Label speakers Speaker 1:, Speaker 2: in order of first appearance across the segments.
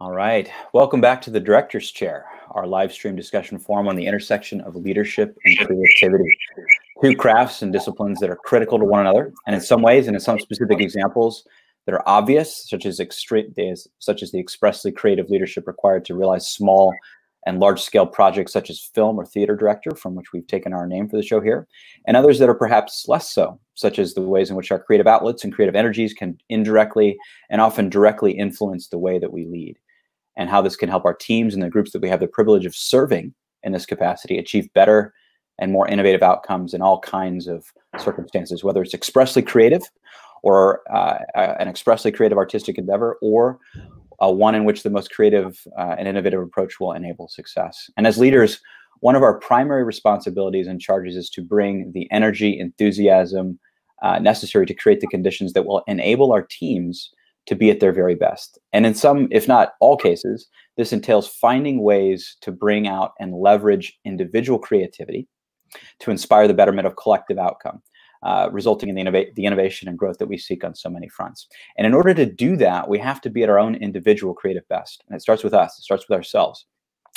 Speaker 1: All right. Welcome back to the Director's Chair, our live stream discussion forum on the intersection of leadership and creativity. Two crafts and disciplines that are critical to one another, and in some ways and in some specific examples that are obvious, such as, such as the expressly creative leadership required to realize small and large scale projects such as film or theater director, from which we've taken our name for the show here, and others that are perhaps less so, such as the ways in which our creative outlets and creative energies can indirectly and often directly influence the way that we lead and how this can help our teams and the groups that we have the privilege of serving in this capacity achieve better and more innovative outcomes in all kinds of circumstances, whether it's expressly creative or uh, an expressly creative artistic endeavor or uh, one in which the most creative uh, and innovative approach will enable success. And as leaders, one of our primary responsibilities and charges is to bring the energy, enthusiasm uh, necessary to create the conditions that will enable our teams to be at their very best. And in some, if not all cases, this entails finding ways to bring out and leverage individual creativity to inspire the betterment of collective outcome, uh, resulting in the, innova the innovation and growth that we seek on so many fronts. And in order to do that, we have to be at our own individual creative best. And it starts with us, it starts with ourselves.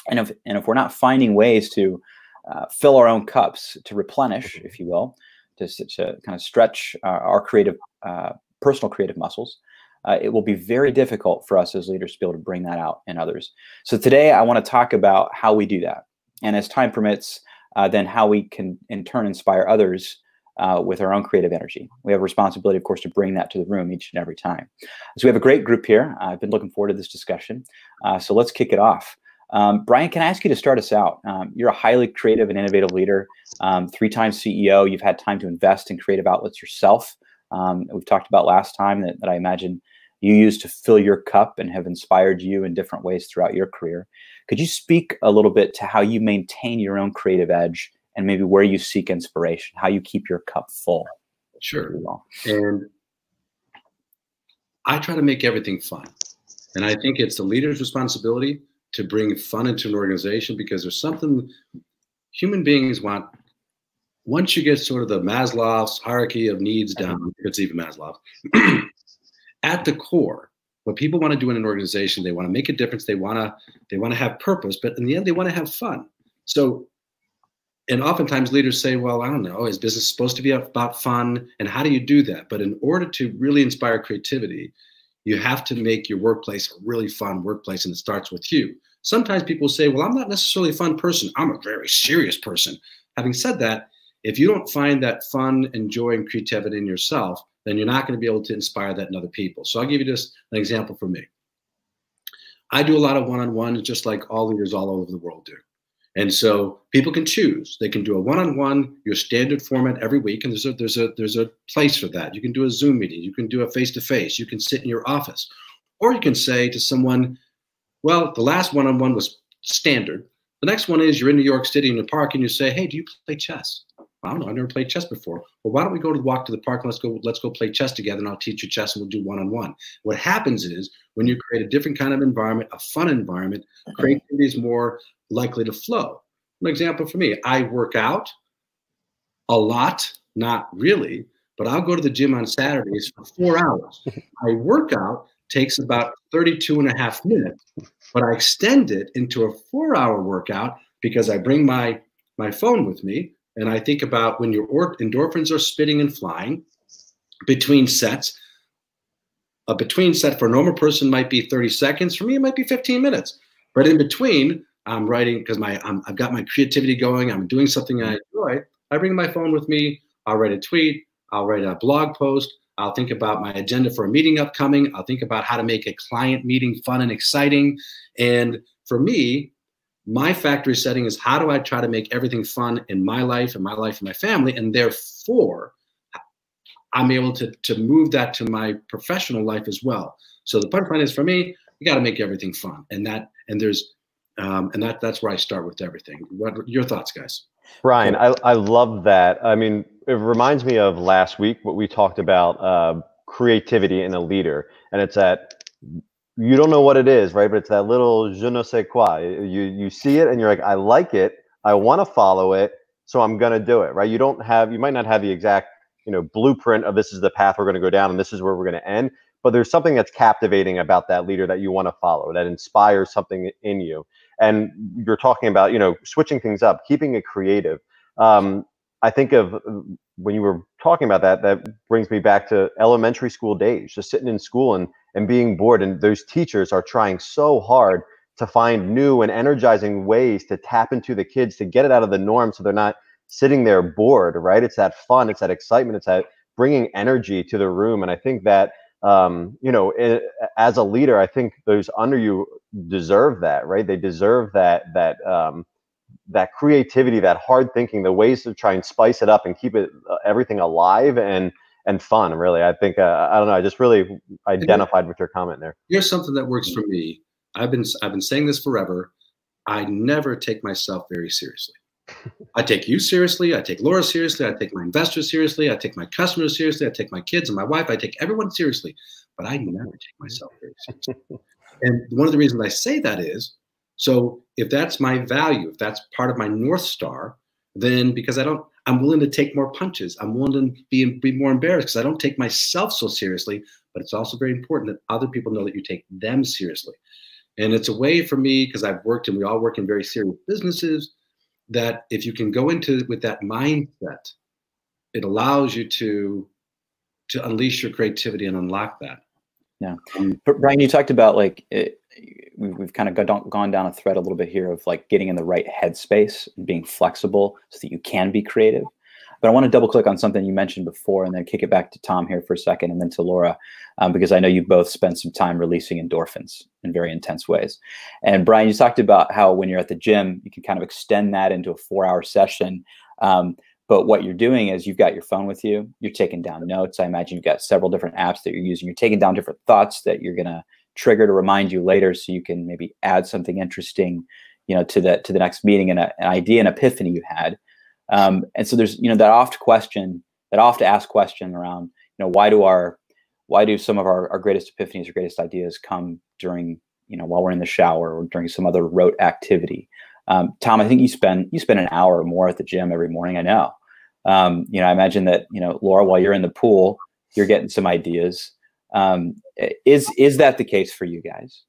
Speaker 1: And if, and if we're not finding ways to uh, fill our own cups, to replenish, if you will, to, to kind of stretch uh, our creative, uh, personal creative muscles, uh, it will be very difficult for us as leaders to be able to bring that out in others. So today I want to talk about how we do that. And as time permits, uh, then how we can in turn inspire others uh, with our own creative energy. We have a responsibility, of course, to bring that to the room each and every time. So we have a great group here. I've been looking forward to this discussion. Uh, so let's kick it off. Um, Brian, can I ask you to start us out? Um, you're a highly creative and innovative leader, um, three-time CEO. You've had time to invest in creative outlets yourself. Um, we've talked about last time that, that I imagine you use to fill your cup and have inspired you in different ways throughout your career. Could you speak a little bit to how you maintain your own creative edge and maybe where you seek inspiration, how you keep your cup full?
Speaker 2: Sure. And I try to make everything fun. And I think it's the leader's responsibility to bring fun into an organization because there's something human beings want. Once you get sort of the Maslow's hierarchy of needs down, it's even Maslow, at the core, what people want to do in an organization, they want to make a difference. They want to they want to have purpose, but in the end, they want to have fun. So, and oftentimes leaders say, "Well, I don't know, is business supposed to be about fun? And how do you do that?" But in order to really inspire creativity, you have to make your workplace a really fun workplace, and it starts with you. Sometimes people say, "Well, I'm not necessarily a fun person. I'm a very serious person." Having said that, if you don't find that fun and joy and creativity in yourself, then you're not going to be able to inspire that in other people. So I'll give you just an example for me. I do a lot of one-on-one, just like all leaders all over the world do. And so people can choose. They can do a one-on-one, your standard format every week, and there's a there's a there's a place for that. You can do a Zoom meeting, you can do a face-to-face, you can sit in your office, or you can say to someone, "Well, the last one-on-one was standard. The next one is you're in New York City in the park, and you say, "Hey, do you play chess?" I don't know. I've never played chess before. Well, why don't we go to walk to the park and let's go let's go play chess together and I'll teach you chess and we'll do one on one. What happens is when you create a different kind of environment, a fun environment, uh-huh. creativity is more likely to flow. An example for me, I work out a lot, not really, but I'll go to the gym on Saturdays for four hours. My workout takes about 32 and a half minutes, but I extend it into a four hour workout because I bring my my phone with me and I think about when your endorphins are spitting and flying between sets. A between set for a normal person might be 30 seconds. For me, it might be 15 minutes. But in between, I'm writing because my i have got my creativity going. I'm doing something I enjoy. I bring my phone with me. I'll write a tweet. I'll write a blog post. I'll think about my agenda for a meeting upcoming. I'll think about how to make a client meeting fun and exciting. And for me, my factory setting is how do I try to make everything fun in my life and my life and my family? And therefore, I'm able to, to move that to my professional life as well. So the punchline is for me, you got to make everything fun. And that, and there's, um, and that, that's where I start with everything. What your thoughts, guys?
Speaker 3: Brian, I, I love that. I mean, it reminds me of last week, what we talked about, uh, creativity in a leader. And it's that you don't know what it is, right? But it's that little je ne sais quoi. You you see it and you're like, I like it. I want to follow it, so I'm gonna do it, right? You don't have, you might not have the exact, you know, blueprint of this is the path we're gonna go down and this is where we're gonna end, but there's something that's captivating about that leader that you want to follow, that inspires something in you. And you're talking about, you know, switching things up, keeping it creative. Um, I think of when you were talking about that, that brings me back to elementary school days, just sitting in school and, and being bored. And those teachers are trying so hard to find new and energizing ways to tap into the kids to get it out of the norm so they're not sitting there bored, right? It's that fun, it's that excitement, it's that bringing energy to the room. And I think that, um, you know, it, as a leader, I think those under you deserve that, right? They deserve that, that, um, that creativity, that hard thinking, the ways to try and spice it up and keep it uh, everything alive and and fun. Really, I think uh, I don't know. I just really identified with your comment there.
Speaker 2: Here's something that works for me. I've been I've been saying this forever. I never take myself very seriously. I take you seriously. I take Laura seriously. I take my investors seriously. I take my customers seriously. I take my kids and my wife. I take everyone seriously, but I never take myself very seriously. and one of the reasons I say that is so if that's my value, if that's part of my North Star, then because I don't, I'm willing to take more punches. I'm willing to be, be more embarrassed because I don't take myself so seriously. But it's also very important that other people know that you take them seriously. And it's a way for me, because I've worked and we all work in very serious businesses, that if you can go into with that mindset, it allows you to to unleash your creativity and unlock that.
Speaker 1: Yeah. Um, Brian, you talked about like it, we've kind of gone, gone down a thread a little bit here of like getting in the right headspace and being flexible so that you can be creative. But I want to double click on something you mentioned before and then kick it back to Tom here for a second and then to Laura, um, because I know you both spent some time releasing endorphins in very intense ways. And Brian, you talked about how when you're at the gym, you can kind of extend that into a four hour session. Um, but what you're doing is you've got your phone with you, you're taking down notes. I imagine you've got several different apps that you're using. You're taking down different thoughts that you're going to trigger to remind you later so you can maybe add something interesting you know to the to the next meeting and a, an idea an epiphany you had um, and so there's you know that oft question that oft asked question around you know why do our why do some of our, our greatest epiphanies or greatest ideas come during you know while we're in the shower or during some other rote activity um, tom i think you spend you spend an hour or more at the gym every morning i know um, you know i imagine that you know laura while you're in the pool you're getting some ideas um, is is that the case for you guys?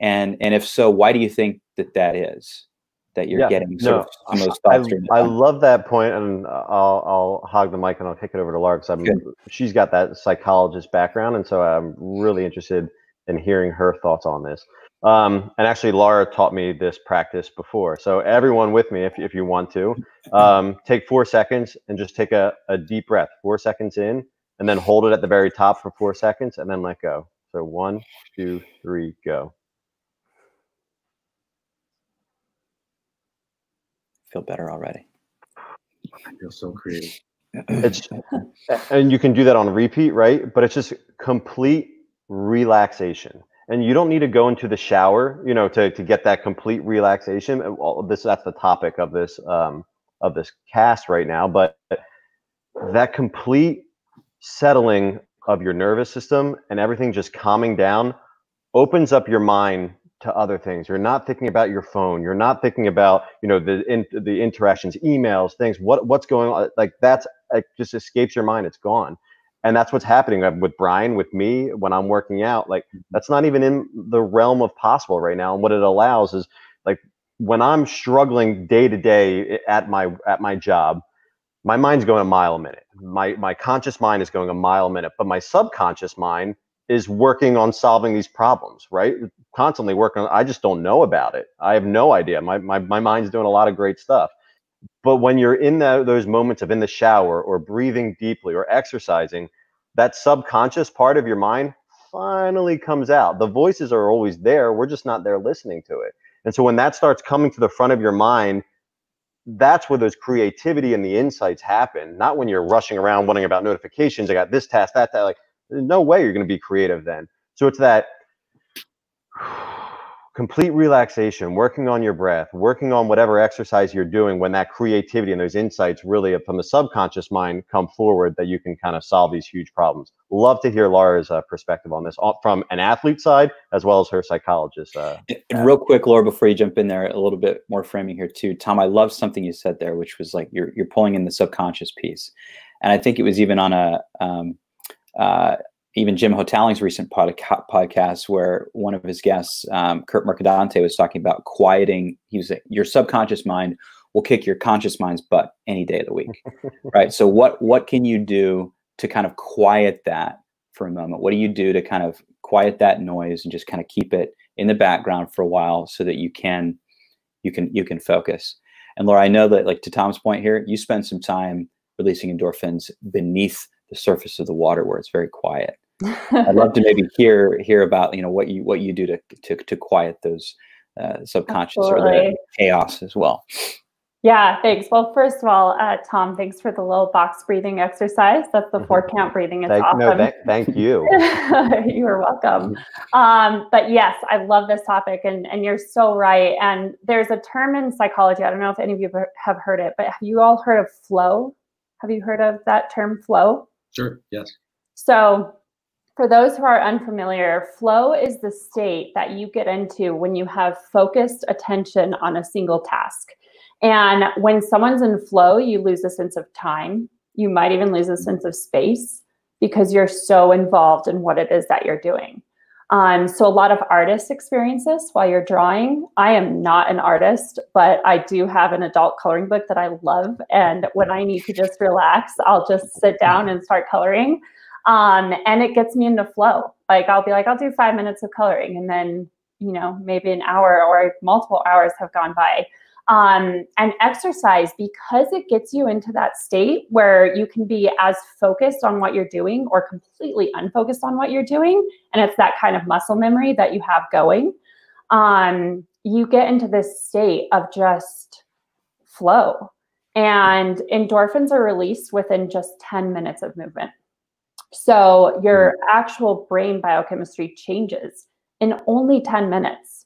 Speaker 1: And and if so, why do you think that that is? That you're yeah, getting no, of some of those thoughts.
Speaker 3: I, I love that point, and I'll I'll hog the mic and I'll kick it over to Laura because I'm Good. she's got that psychologist background, and so I'm really interested in hearing her thoughts on this. Um, and actually, Laura taught me this practice before. So everyone with me, if, if you want to, um, take four seconds and just take a, a deep breath. Four seconds in, and then hold it at the very top for four seconds and then let go. So one, two, three, go.
Speaker 1: Feel better already.
Speaker 2: I feel so creative.
Speaker 3: It's and you can do that on repeat, right? But it's just complete relaxation. And you don't need to go into the shower, you know, to, to get that complete relaxation. All this that's the topic of this um, of this cast right now. But that complete settling of your nervous system and everything just calming down opens up your mind to other things. You're not thinking about your phone. You're not thinking about you know the in, the interactions, emails, things. What what's going on? Like that's it just escapes your mind. It's gone, and that's what's happening uh, with Brian, with me when I'm working out. Like mm-hmm. that's not even in the realm of possible right now. And what it allows is like when I'm struggling day to day eh, at my at my job my mind's going a mile a minute. My my conscious mind is going a mile a minute, but my subconscious mind is working on solving these problems, right? Constantly working on I just don't know about it. I have no idea. My my my mind's doing a lot of great stuff. But when you're in the, those moments of in the shower or breathing deeply or exercising, that subconscious part of your mind finally comes out. The voices are always there. We're just not there listening to it. And so when that starts coming to the front of your mind that's where those creativity and the insights happen. Not when you're rushing around wondering about notifications. I got this task, that, that. Like, there's no way you're going to be creative then. So it's that complete relaxation, working on your breath, working on whatever exercise you're doing when that creativity and those insights really from the subconscious mind come forward that you can kind of solve these huge problems. Love to hear Laura's uh, perspective on this from an athlete side as well as her psychologist. Uh,
Speaker 1: and real quick, Laura, before you jump in there, a little bit more framing here too. Tom, I love something you said there, which was like you're, you're pulling in the subconscious piece. And I think it was even on a, um, uh, even Jim Hotelling's recent pod- podcast, where one of his guests, um, Kurt Mercadante, was talking about quieting. He was your subconscious mind will kick your conscious mind's butt any day of the week, right? So what what can you do to kind of quiet that for a moment? What do you do to kind of quiet that noise and just kind of keep it in the background for a while so that you can you can you can focus? And Laura, I know that like to Tom's point here, you spend some time releasing endorphins beneath the surface of the water where it's very quiet. I'd love to maybe hear hear about you know what you what you do to to, to quiet those uh, subconscious Absolutely. or the chaos as well.
Speaker 4: Yeah, thanks. Well, first of all, uh, Tom, thanks for the little box breathing exercise. That's the four mm-hmm. count breathing. It's
Speaker 3: thank,
Speaker 4: awesome.
Speaker 3: No, th- thank you.
Speaker 4: you are welcome. Um, but yes, I love this topic, and and you're so right. And there's a term in psychology. I don't know if any of you have heard it, but have you all heard of flow? Have you heard of that term, flow?
Speaker 2: Sure. Yes.
Speaker 4: So for those who are unfamiliar, flow is the state that you get into when you have focused attention on a single task. And when someone's in flow, you lose a sense of time. You might even lose a sense of space because you're so involved in what it is that you're doing. Um, so a lot of artists experience this while you're drawing. I am not an artist, but I do have an adult coloring book that I love. And when I need to just relax, I'll just sit down and start coloring. Um, and it gets me into flow. Like I'll be like, I'll do five minutes of coloring, and then you know maybe an hour or multiple hours have gone by. Um, and exercise because it gets you into that state where you can be as focused on what you're doing or completely unfocused on what you're doing. And it's that kind of muscle memory that you have going. Um, you get into this state of just flow. And endorphins are released within just 10 minutes of movement. So your mm-hmm. actual brain biochemistry changes in only 10 minutes.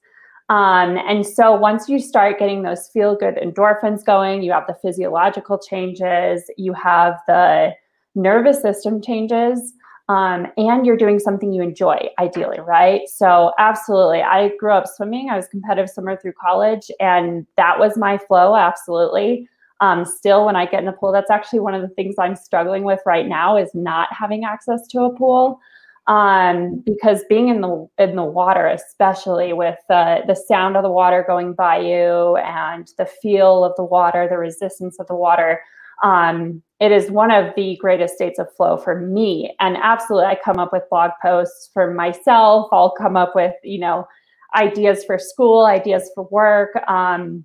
Speaker 4: Um, and so once you start getting those feel good endorphins going, you have the physiological changes, you have the nervous system changes, um, and you're doing something you enjoy, ideally, right? So, absolutely. I grew up swimming. I was competitive swimmer through college, and that was my flow, absolutely. Um, still, when I get in the pool, that's actually one of the things I'm struggling with right now is not having access to a pool. Um, because being in the in the water, especially with the the sound of the water going by you and the feel of the water, the resistance of the water, um, it is one of the greatest states of flow for me. And absolutely, I come up with blog posts for myself. I'll come up with you know ideas for school, ideas for work. Um,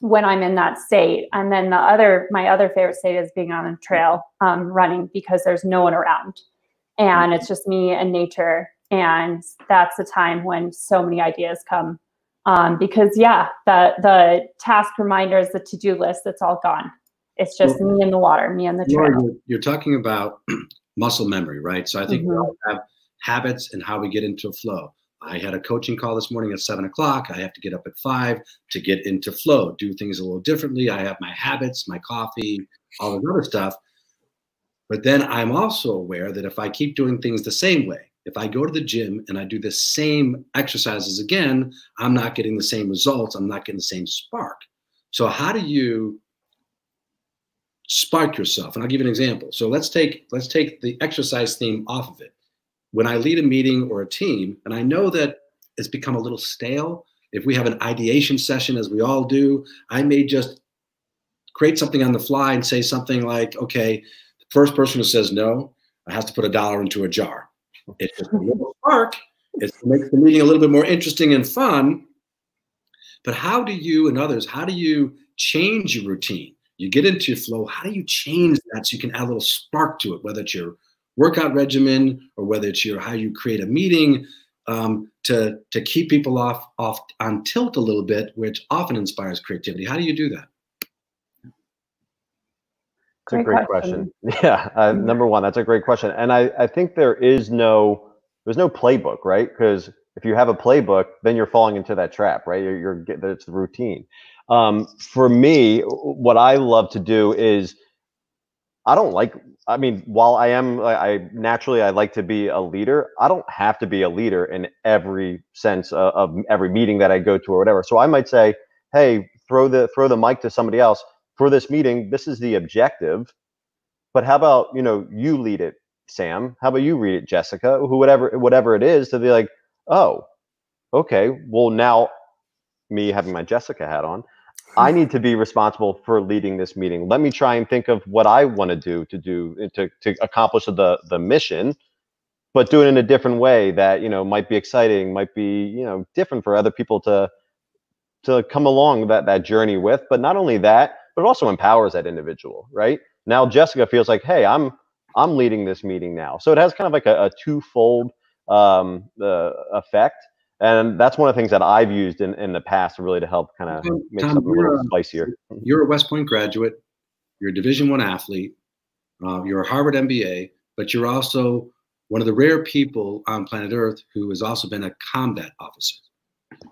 Speaker 4: when I'm in that state. And then the other, my other favorite state is being on a trail um, running because there's no one around and it's just me and nature. And that's the time when so many ideas come. Um, because yeah, the the task reminders, the to do list, it's all gone. It's just well, me in the water, me and the trail.
Speaker 2: You're, you're talking about muscle memory, right? So I think mm-hmm. we all have habits and how we get into a flow. I had a coaching call this morning at seven o'clock. I have to get up at five to get into flow, do things a little differently. I have my habits, my coffee, all this other stuff. But then I'm also aware that if I keep doing things the same way, if I go to the gym and I do the same exercises again, I'm not getting the same results. I'm not getting the same spark. So, how do you spark yourself? And I'll give you an example. So let's take let's take the exercise theme off of it when I lead a meeting or a team, and I know that it's become a little stale, if we have an ideation session, as we all do, I may just create something on the fly and say something like, okay, the first person who says no has to put a dollar into a jar. It's just a little spark. It makes the meeting a little bit more interesting and fun. But how do you and others, how do you change your routine? You get into your flow. How do you change that so you can add a little spark to it, whether it's your workout regimen or whether it's your how you create a meeting um, to to keep people off off on tilt a little bit, which often inspires creativity. How do you do that?
Speaker 3: It's a great question. question. Yeah, uh, mm-hmm. number one, that's a great question, and I I think there is no there's no playbook, right? Because if you have a playbook, then you're falling into that trap, right? You're, you're it's the routine. Um, for me, what I love to do is I don't like I mean, while I am, I naturally I like to be a leader. I don't have to be a leader in every sense of, of, every meeting that I go to or whatever. So I might say, "Hey, throw the throw the mic to somebody else for this meeting. This is the objective, but how about you know you lead it Sam? How about you read it, Jessica? Who whatever whatever it is to be like, oh, okay, well now me having my Jessica hat on, I need to be responsible for leading this meeting. Let me try and think of what I want to do to do to to accomplish the the mission, but do it in a different way that you know might be exciting, might be you know different for other people to to come along that that journey with. But not only that, but it also empowers that individual, right? Now Jessica feels like, hey, I'm I'm leading this meeting now, so it has kind of like a, a twofold um, uh, effect and that's one of the things that I've used in, in the past really to help kind of make Tom, something a little spicier.
Speaker 2: You're a West Point graduate. You're a Division One athlete. Uh, you're a Harvard MBA, but you're also one of the rare people on planet Earth who has also been a combat officer.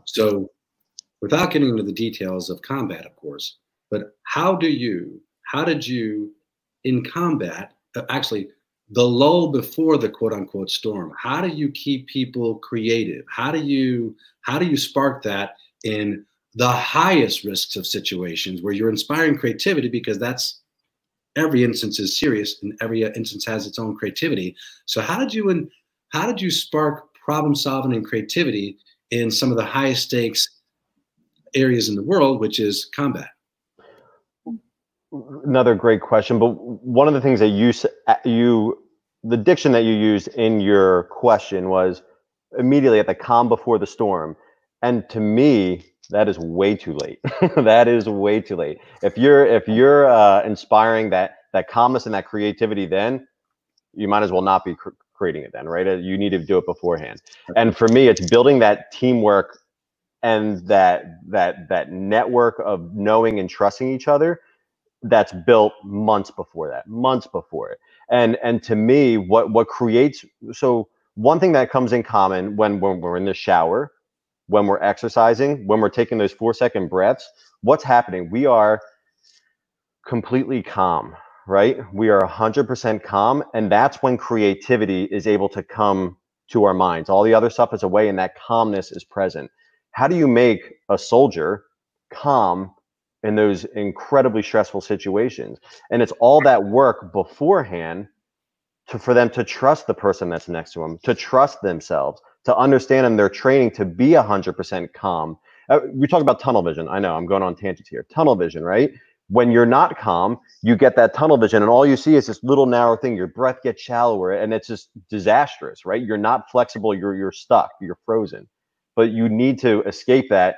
Speaker 2: So, without getting into the details of combat, of course, but how do you, how did you, in combat, uh, actually the lull before the quote unquote storm. How do you keep people creative? How do you how do you spark that in the highest risks of situations where you're inspiring creativity because that's every instance is serious and every instance has its own creativity. So how did you and how did you spark problem solving and creativity in some of the highest stakes areas in the world which is combat?
Speaker 3: Another great question but one of the things that you you the diction that you used in your question was immediately at the calm before the storm. And to me, that is way too late. that is way too late. If you're if you're uh, inspiring that that calmness and that creativity, then you might as well not be cr- creating it. Then, right? Uh, you need to do it beforehand. And for me, it's building that teamwork and that that that network of knowing and trusting each other that's built months before that, months before it and and to me what what creates so one thing that comes in common when, when we're in the shower when we're exercising when we're taking those four second breaths what's happening? We are completely calm right? We are 100% calm and that's when creativity is able to come to our minds. All the other stuff is away and that calmness is present. How do you make a soldier calm in those incredibly stressful situations. And it's all that work beforehand to, for them to trust the person that's next to them, to trust themselves, to understand in their training to be 100% calm. Uh, we talk about tunnel vision. I know I'm going on tangents here. Tunnel vision, right? When you're not calm, you get that tunnel vision, and all you see is this little narrow thing. Your breath gets shallower, and it's just disastrous, right? You're not flexible. You're you're stuck. You're frozen. But you need to escape that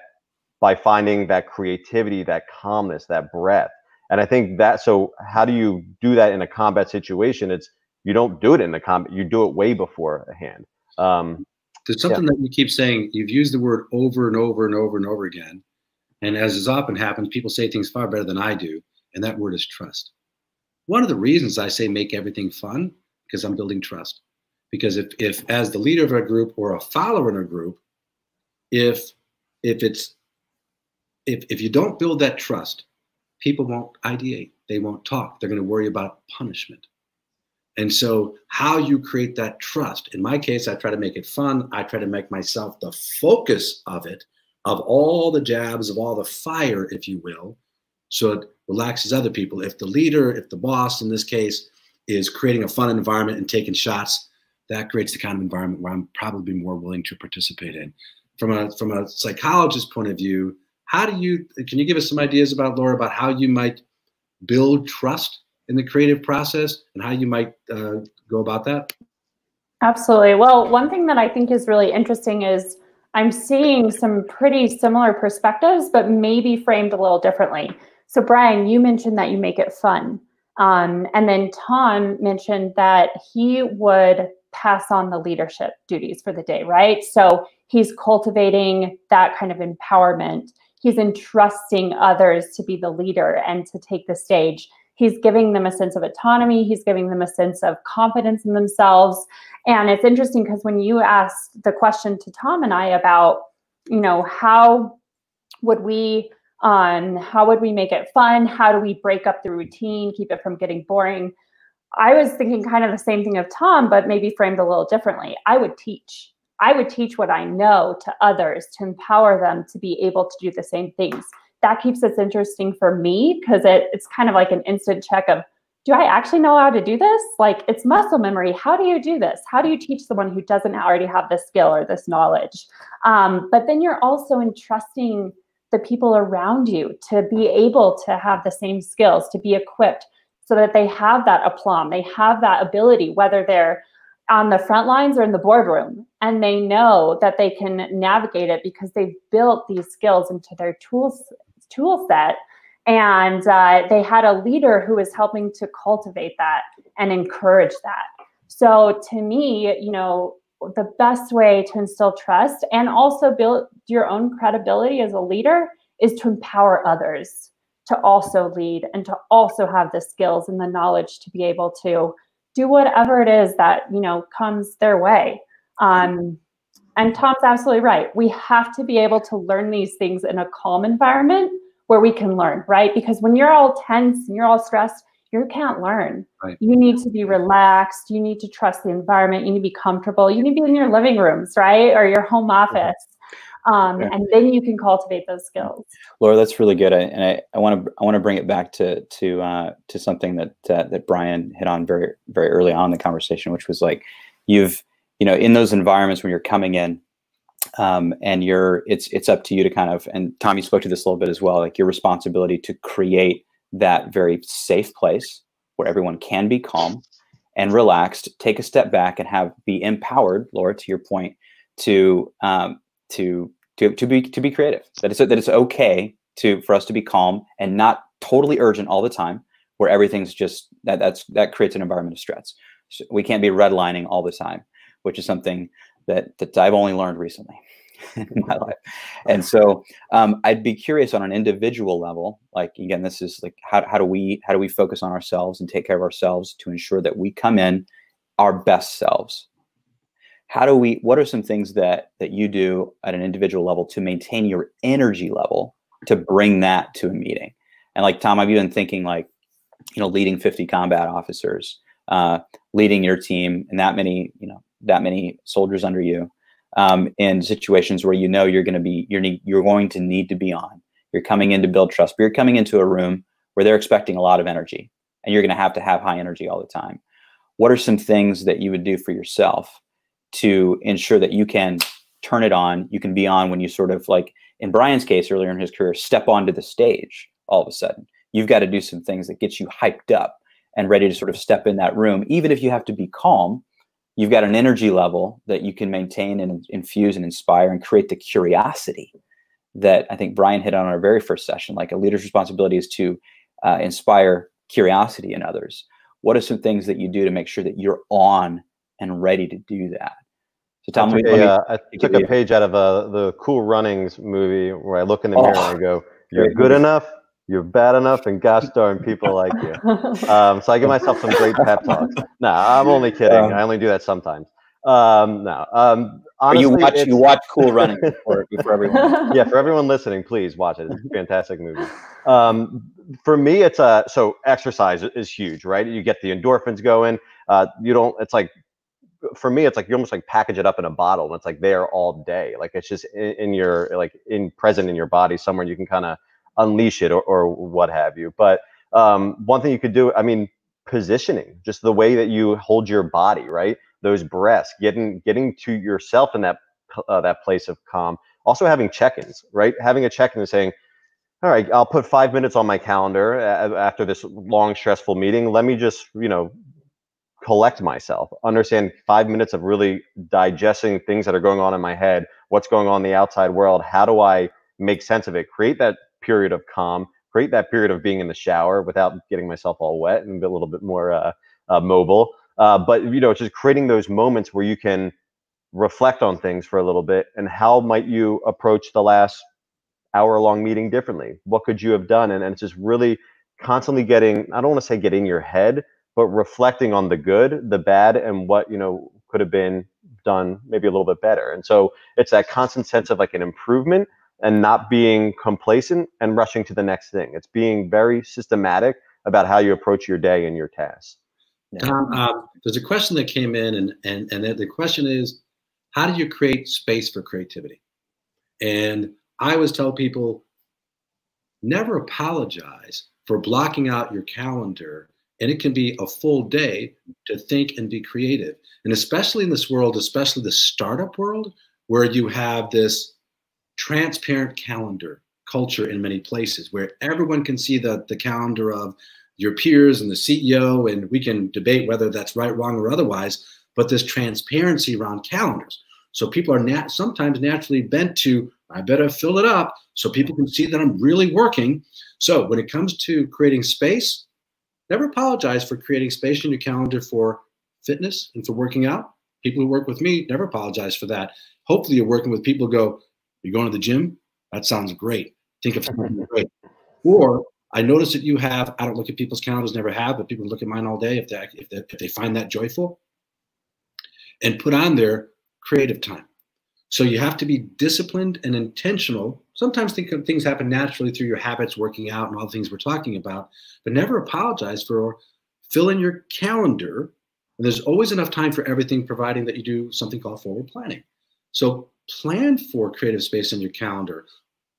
Speaker 3: by finding that creativity, that calmness, that breath. And I think that so how do you do that in a combat situation? It's you don't do it in the combat, you do it way beforehand. Um,
Speaker 2: There's something yeah. that you keep saying. You've used the word over and over and over and over again. And as is often happens, people say things far better than I do. And that word is trust. One of the reasons I say make everything fun, because I'm building trust. Because if, if as the leader of a group or a follower in a group, if if it's if, if you don't build that trust, people won't ideate. They won't talk. They're going to worry about punishment. And so, how you create that trust. In my case, I try to make it fun. I try to make myself the focus of it, of all the jabs, of all the fire, if you will, so it relaxes other people. If the leader, if the boss in this case, is creating a fun environment and taking shots, that creates the kind of environment where I'm probably more willing to participate in. From a from a psychologist point of view, how do you, can you give us some ideas about, Laura, about how you might build trust in the creative process and how you might uh, go about that?
Speaker 4: Absolutely. Well, one thing that I think is really interesting is I'm seeing some pretty similar perspectives, but maybe framed a little differently. So, Brian, you mentioned that you make it fun. Um, and then Tom mentioned that he would pass on the leadership duties for the day, right? So he's cultivating that kind of empowerment he's entrusting others to be the leader and to take the stage. He's giving them a sense of autonomy. He's giving them a sense of confidence in themselves. And it's interesting because when you asked the question to tom and i about you know how would we um, how would we make it fun? How do we break up the routine keep it from getting boring? I was thinking kind of the same thing of tom but maybe framed a little differently. I would teach I would teach what I know to others to empower them to be able to do the same things. That keeps it interesting for me because it, it's kind of like an instant check of do I actually know how to do this? Like it's muscle memory. How do you do this? How do you teach someone who doesn't already have this skill or this knowledge? Um, but then you're also entrusting the people around you to be able to have the same skills, to be equipped so that they have that aplomb, they have that ability, whether they're on the front lines or in the boardroom, and they know that they can navigate it because they've built these skills into their tools tool set. And uh, they had a leader who was helping to cultivate that and encourage that. So to me you know the best way to instill trust and also build your own credibility as a leader is to empower others to also lead and to also have the skills and the knowledge to be able to do whatever it is that you know comes their way um, and tom's absolutely right we have to be able to learn these things in a calm environment where we can learn, right? Because when you're all tense and you're all stressed, you can't learn.
Speaker 2: Right.
Speaker 4: You need to be relaxed. You need to trust the environment. You need to be comfortable. You need to be in your living rooms, right? Or your home office. Um, yeah. And then you can cultivate those skills.
Speaker 1: Laura, that's really good. I, and I, want to I want to bring it back to to uh, to something that uh, that Brian hit on very very early on in the conversation, which was like you've you know in those environments when you're coming in um, and you're it's it's up to you to kind of and Tommy spoke to this a little bit as well like your responsibility to create that very safe place where everyone can be calm and relaxed take a step back and have be empowered Laura to your point to um, to to to be to be creative that it's that it's okay to for us to be calm and not totally urgent all the time where everything's just that that's that creates an environment of stress so we can't be redlining all the time which is something that that I've only learned recently in my life. And so um, I'd be curious on an individual level, like again, this is like how, how do we how do we focus on ourselves and take care of ourselves to ensure that we come in our best selves? How do we what are some things that that you do at an individual level to maintain your energy level to bring that to a meeting? And like Tom, I've been thinking like, you know, leading 50 combat officers, uh, leading your team and that many, you know, that many soldiers under you um, in situations where you know you're going to be you're need, you're going to need to be on. You're coming in to build trust, but you're coming into a room where they're expecting a lot of energy, and you're going to have to have high energy all the time. What are some things that you would do for yourself to ensure that you can turn it on? You can be on when you sort of like in Brian's case earlier in his career, step onto the stage all of a sudden. You've got to do some things that get you hyped up and ready to sort of step in that room, even if you have to be calm you've got an energy level that you can maintain and infuse and inspire and create the curiosity that I think Brian hit on our very first session. Like a leader's responsibility is to uh, inspire curiosity in others. What are some things that you do to make sure that you're on and ready to do that?
Speaker 3: So tell I me. A, uh, I took a page out of uh, the Cool Runnings movie where I look in the oh, mirror and I go, "You're good enough you're bad enough, and gosh darn, people like you. Um, so I give myself some great pep talks. No, I'm only kidding. Um, I only do that sometimes. Um, no, um, honestly,
Speaker 1: you watch you watch Cool Running for, for everyone.
Speaker 3: Yeah, for everyone listening, please watch it. It's a fantastic movie. Um, for me, it's a so exercise is huge, right? You get the endorphins going. Uh, you don't. It's like for me, it's like you almost like package it up in a bottle, and it's like there all day. Like it's just in, in your like in present in your body somewhere. You can kind of unleash it or, or what have you. But um, one thing you could do, I mean, positioning, just the way that you hold your body, right? Those breaths, getting getting to yourself in that uh, that place of calm. Also having check-ins, right? Having a check-in and saying, all right, I'll put five minutes on my calendar after this long, stressful meeting. Let me just, you know, collect myself, understand five minutes of really digesting things that are going on in my head, what's going on in the outside world. How do I make sense of it? Create that period of calm, create that period of being in the shower without getting myself all wet and a little bit more uh, uh, mobile. Uh, but you know, it's just creating those moments where you can reflect on things for a little bit and how might you approach the last hour long meeting differently? What could you have done? And, and it's just really constantly getting, I don't want to say get in your head, but reflecting on the good, the bad, and what, you know, could have been done maybe a little bit better. And so it's that constant sense of like an improvement and not being complacent and rushing to the next thing. It's being very systematic about how you approach your day and your tasks.
Speaker 2: Tom, uh, there's a question that came in, and and and the question is, how do you create space for creativity? And I always tell people, never apologize for blocking out your calendar and it can be a full day to think and be creative. And especially in this world, especially the startup world, where you have this transparent calendar culture in many places where everyone can see the, the calendar of your peers and the CEO, and we can debate whether that's right, wrong, or otherwise, but this transparency around calendars. So people are nat- sometimes naturally bent to, I better fill it up so people can see that I'm really working. So when it comes to creating space, never apologize for creating space in your calendar for fitness and for working out. People who work with me never apologize for that. Hopefully, you're working with people who go, You're going to the gym? That sounds great. Think of something great. Or I notice that you have, I don't look at people's calendars, never have, but people look at mine all day if they, if they, if they find that joyful and put on their creative time. So you have to be disciplined and intentional. Sometimes things happen naturally through your habits, working out, and all the things we're talking about, but never apologize for filling your calendar. And there's always enough time for everything, providing that you do something called forward planning. So plan for creative space in your calendar.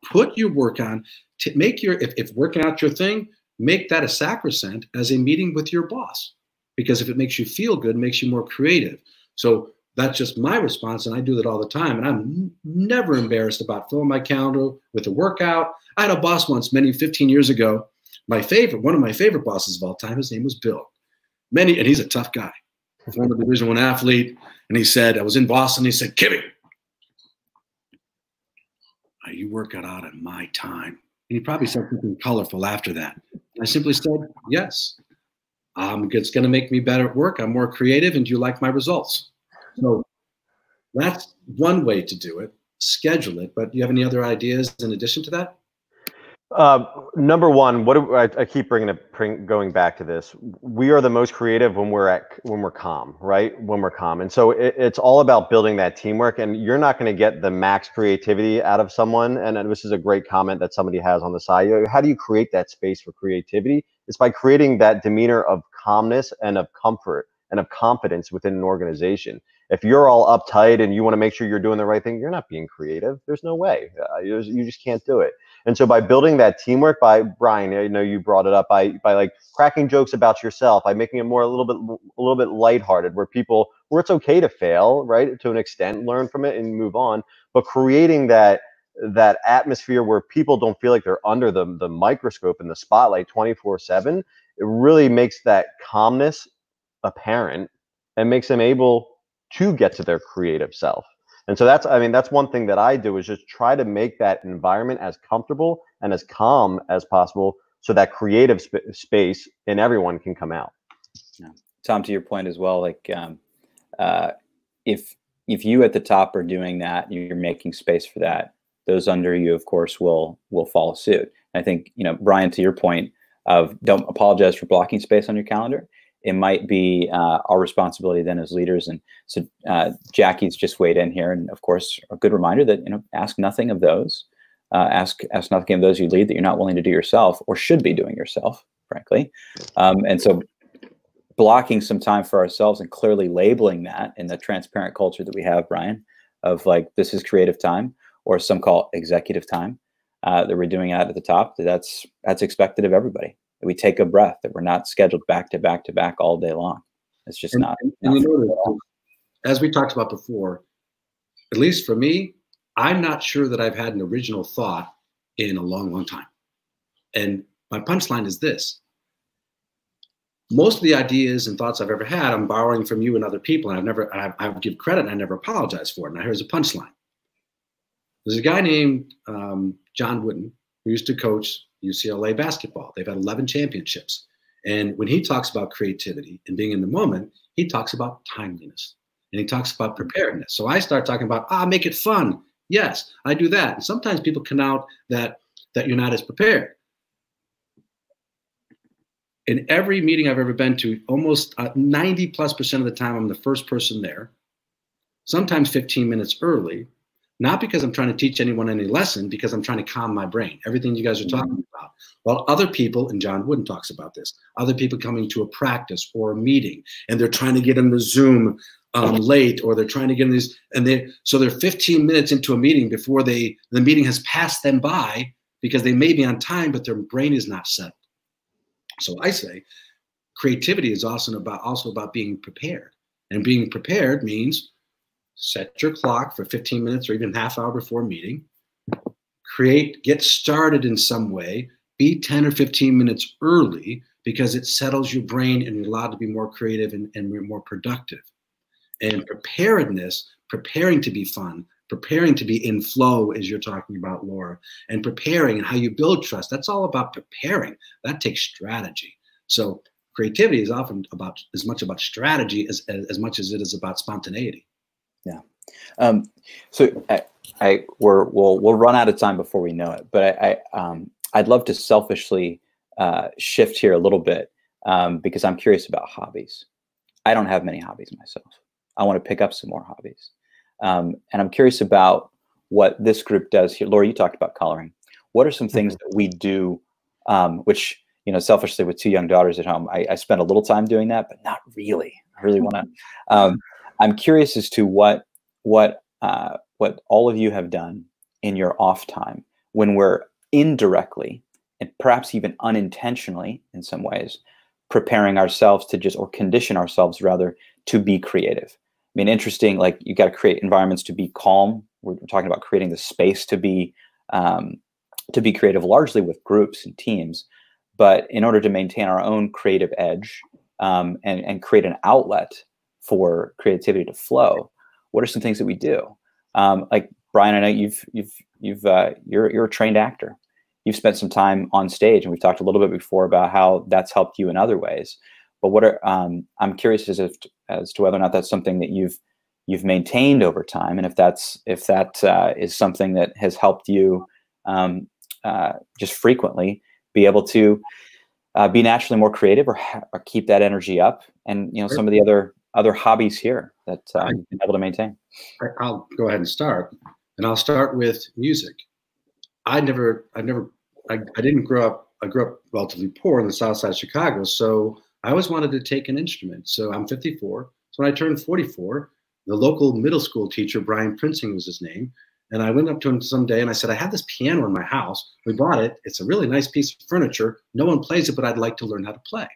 Speaker 2: Put your work on to make your if, if working out your thing, make that a sacrosanct as a meeting with your boss. Because if it makes you feel good, makes you more creative. So that's just my response, and I do that all the time. And I'm never embarrassed about filling my calendar with a workout. I had a boss once, many 15 years ago. My favorite, one of my favorite bosses of all time, his name was Bill. Many, and he's a tough guy, former Division One athlete. And he said, I was in Boston. He said, Kibby, you work out on my time. And he probably said something colorful after that. I simply said, yes. Um, it's going to make me better at work. I'm more creative, and do you like my results? So that's one way to do it. Schedule it. But do you have any other ideas in addition to that?
Speaker 3: Uh, number one, what do, I, I, keep bringing it, bring, going back to this. We are the most creative when we're at when we're calm, right? When we're calm, and so it, it's all about building that teamwork. And you're not going to get the max creativity out of someone. And this is a great comment that somebody has on the side. How do you create that space for creativity? It's by creating that demeanor of calmness and of comfort and of confidence within an organization if you're all uptight and you want to make sure you're doing the right thing, you're not being creative. There's no way. Uh, you just can't do it. And so by building that teamwork, by Brian, I know you brought it up by by like cracking jokes about yourself, by making it more a little bit a little bit lighthearted, where people where it's okay to fail, right, to an extent, learn from it and move on, but creating that that atmosphere where people don't feel like they're under the the microscope and the spotlight 24 7 it really makes that calmness apparent and makes them able to get to their creative self. And so that's, I mean, that's one thing that I do is just try to make that environment as comfortable and as calm as possible so that creative sp- space in everyone can come out.
Speaker 1: Yeah. Tom, to your point as well, like um, uh, if if you at the top are doing that, you're making space for that. Those under you, of course, will will follow suit. I think you know, Brian, to your point of don't apologize for blocking space on your calendar it might be uh, our responsibility then as leaders. And so uh, Jackie's just weighed in here, and of course, a good reminder that you know ask nothing of those, uh, ask ask nothing of those you lead that you're not willing to do yourself or should be doing yourself, frankly. Um, and so blocking some time for ourselves and clearly labeling that in the transparent culture that we have, Brian, of like this is creative time or some call executive time uh, that we're doing out at the top. That's that's expected of everybody that we take a breath, that we're not scheduled back to back to back all day long. It's just
Speaker 2: and,
Speaker 1: not.
Speaker 2: And, not you know, as we talked about before, at least for me, I'm not sure that I've had an original thought in a long, long time. And my punchline is this most of the ideas and thoughts I've ever had, I'm borrowing from you and other people, and I've never, I, I give credit, and I never apologize for it. Now, here's a punchline. There's a guy named um, John Wooden who used to coach UCLA basketball. They've had 11 championships. And when he talks about creativity and being in the moment, he talks about timeliness and he talks about preparedness. So I start talking about, ah, make it fun. Yes, I do that. And sometimes people come out that that you're not as prepared. In every meeting I've ever been to, almost uh, 90 plus percent of the time, I'm the first person there, sometimes 15 minutes early, not because I'm trying to teach anyone any lesson, because I'm trying to calm my brain. Everything you guys are talking mm-hmm. about. While other people, and John Wooden talks about this, other people coming to a practice or a meeting, and they're trying to get in the Zoom um, late, or they're trying to get in these, and they so they're 15 minutes into a meeting before they the meeting has passed them by because they may be on time, but their brain is not settled. So I say, creativity is also about also about being prepared. And being prepared means set your clock for 15 minutes or even half hour before meeting. Create, get started in some way. Be 10 or 15 minutes early because it settles your brain and you're allowed to be more creative and, and more productive. And preparedness, preparing to be fun, preparing to be in flow, as you're talking about, Laura, and preparing and how you build trust. That's all about preparing. That takes strategy. So creativity is often about as much about strategy as, as, as much as it is about spontaneity.
Speaker 1: Yeah. Um, so I, I we're, we'll we'll run out of time before we know it, but I, I um, I'd love to selfishly uh, shift here a little bit um, because I'm curious about hobbies. I don't have many hobbies myself. I want to pick up some more hobbies, um, and I'm curious about what this group does here. Laura, you talked about coloring. What are some things mm-hmm. that we do, um, which you know, selfishly with two young daughters at home, I, I spend a little time doing that, but not really. I really want to. Um, I'm curious as to what what uh, what all of you have done in your off time when we're indirectly and perhaps even unintentionally in some ways preparing ourselves to just or condition ourselves rather to be creative. I mean interesting like you got to create environments to be calm. We're, talking about creating the space to be um, to be creative largely with groups and teams but in order to maintain our own creative edge um, and, and create an outlet for creativity to flow what are some things that we do? Um, like brian i know you've you've you've uh, you're you're a trained actor. You've spent some time on stage, and we've talked a little bit before about how that's helped you in other ways. But what are um, I'm curious as if as to whether or not that's something that you've you've maintained over time, and if that's if that uh, is something that has helped you um, uh, just frequently be able to uh, be naturally more creative or, or, keep that energy up, and you know some of the other other hobbies here that uh, you've been able to maintain.
Speaker 2: I'll go ahead and start, and I'll start with music. I never, I never I, I didn't grow up, I grew up relatively poor in the south side of Chicago. So I always wanted to take an instrument. So I'm 54. So when I turned 44, the local middle school teacher, Brian Prinzing was his name. And I went up to him someday and I said, I have this piano in my house. We bought it. It's a really nice piece of furniture. No one plays it, but I'd like to learn how to play.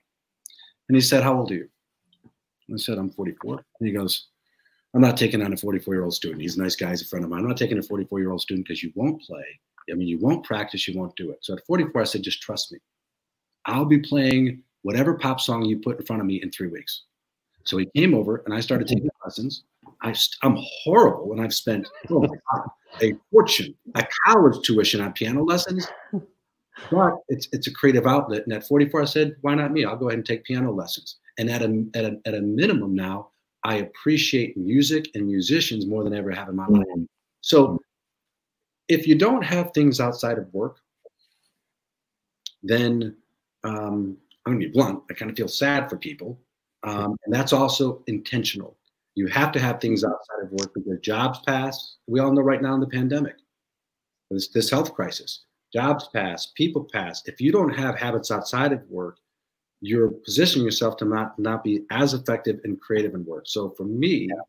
Speaker 2: And he said, How old are you? I said, I'm 44. And he goes, I'm not taking on a 44 year old student. He's a nice guy. He's a friend of mine. I'm not taking a 44 year old student because you won't play. I mean, you won't practice, you won't do it. So at 44, I said, just trust me. I'll be playing whatever pop song you put in front of me in three weeks. So he came over and I started taking lessons. I, am horrible and I've spent oh God, a fortune, a college tuition on piano lessons. But it's it's a creative outlet. And at 44, I said, why not me? I'll go ahead and take piano lessons. And at a, at a, at a minimum now, I appreciate music and musicians more than I ever have in my life. Mm. So if you don't have things outside of work, then um, I'm going to be blunt. I kind of feel sad for people. Um, and that's also intentional. You have to have things outside of work because jobs pass. We all know right now in the pandemic, this, this health crisis, jobs pass, people pass. If you don't have habits outside of work, you're positioning yourself to not, not be as effective and creative in work. So for me, yeah.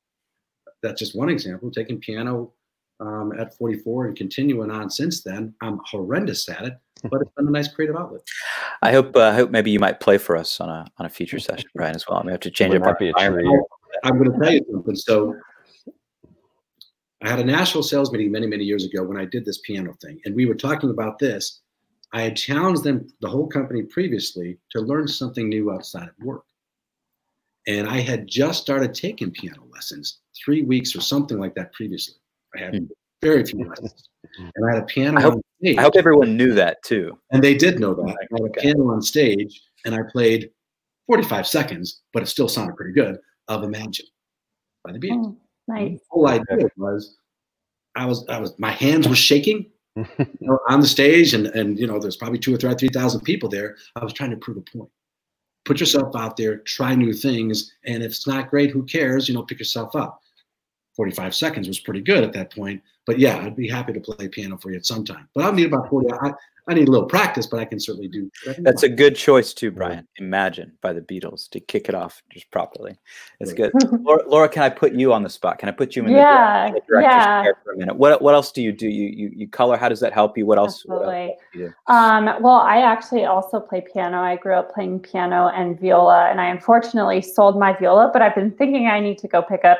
Speaker 2: that's just one example, taking piano um, at 44 and continuing on since then. I'm horrendous at it, but it's been a nice creative outlet.
Speaker 1: I hope uh, hope maybe you might play for us on a on a future session, Brian, as well. I may have to change it. Might be a
Speaker 2: I'm going to tell you something. So I had a national sales meeting many many years ago when I did this piano thing, and we were talking about this. I had challenged them, the whole company previously, to learn something new outside of work. And I had just started taking piano lessons three weeks or something like that previously. I had hmm. very few lessons. And I had a piano
Speaker 1: I hope, I hope everyone knew that too.
Speaker 2: And they did know that. I had a piano on stage and I played 45 seconds, but it still sounded pretty good, of Imagine by the Beatles. Oh,
Speaker 4: nice.
Speaker 2: The whole idea was I was I was my hands were shaking you know, on the stage and and you know there's probably two or three three thousand people there. I was trying to prove a point. Put yourself out there, try new things, and if it's not great, who cares? You know, pick yourself up. 45 seconds was pretty good at that point. But yeah, I'd be happy to play piano for you at some time. But I'll need about 40. I, I need a little practice, but I can certainly do.
Speaker 1: That's a good choice too, Brian. Imagine by the Beatles to kick it off just properly. It's good. Laura, Laura, can I put you on the spot? Can I put you in
Speaker 4: yeah,
Speaker 1: the, director's
Speaker 4: yeah.
Speaker 1: chair for a minute? What what else do you do? You you, you color. How does that help you? What else?
Speaker 4: Absolutely.
Speaker 1: What else
Speaker 4: um, well, I actually also play piano. I grew up playing piano and viola, and I unfortunately sold my viola, but I've been thinking I need to go pick up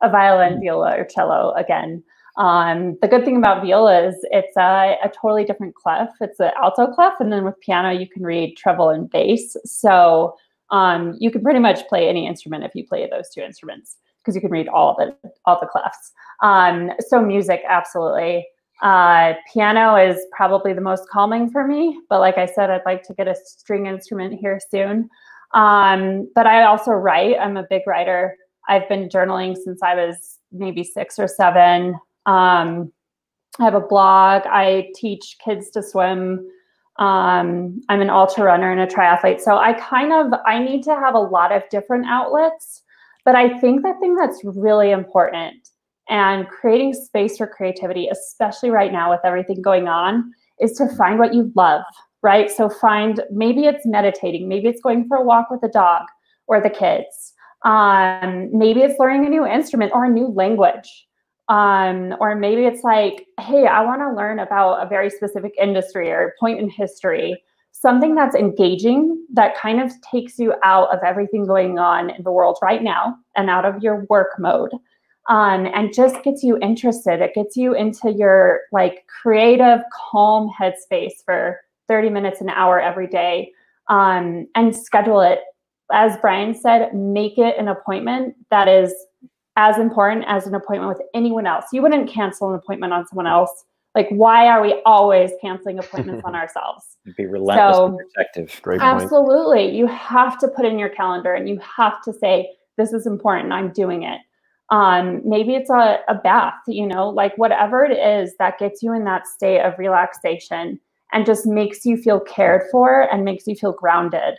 Speaker 4: a violin, mm-hmm. viola, or cello again. Um, the good thing about viola is it's a, a, totally different clef. It's an alto clef, and then with piano you can read treble and bass. So um, you can pretty much play any instrument if you play those two instruments because you can read all the all the clefs. Um, so music, absolutely. Uh, piano is probably the most calming for me, but like I said, I'd like to get a string instrument here soon. Um, but I also write. I'm a big writer. I've been journaling since I was maybe six or seven. Um, I have a blog. I teach kids to swim. Um, I'm an ultra runner and a triathlete. So I kind of I need to have a lot of different outlets. But I think the thing that's really important and creating space for creativity, especially right now with everything going on, is to find what you love, right? So find maybe it's meditating, maybe it's going for a walk with the dog or the kids. Um, maybe it's learning a new instrument or a new language. Um, or maybe it's like, hey, I want to learn about a very specific industry or point in history, something that's engaging that kind of takes you out of everything going on in the world right now and out of your work mode. Um, and just gets you interested. It gets you into your like creative, calm headspace for 30 minutes, an hour every day, um, and schedule it. As Brian said, make it an appointment that is as important as an appointment with anyone else. You wouldn't cancel an appointment on someone else. Like, why are we always canceling appointments on ourselves?
Speaker 1: Be relentless so, and protective.
Speaker 4: Great point. Absolutely. You have to put in your calendar and you have to say, this is important. I'm doing it. Um, maybe it's a, a bath, you know, like whatever it is that gets you in that state of relaxation and just makes you feel cared for and makes you feel grounded.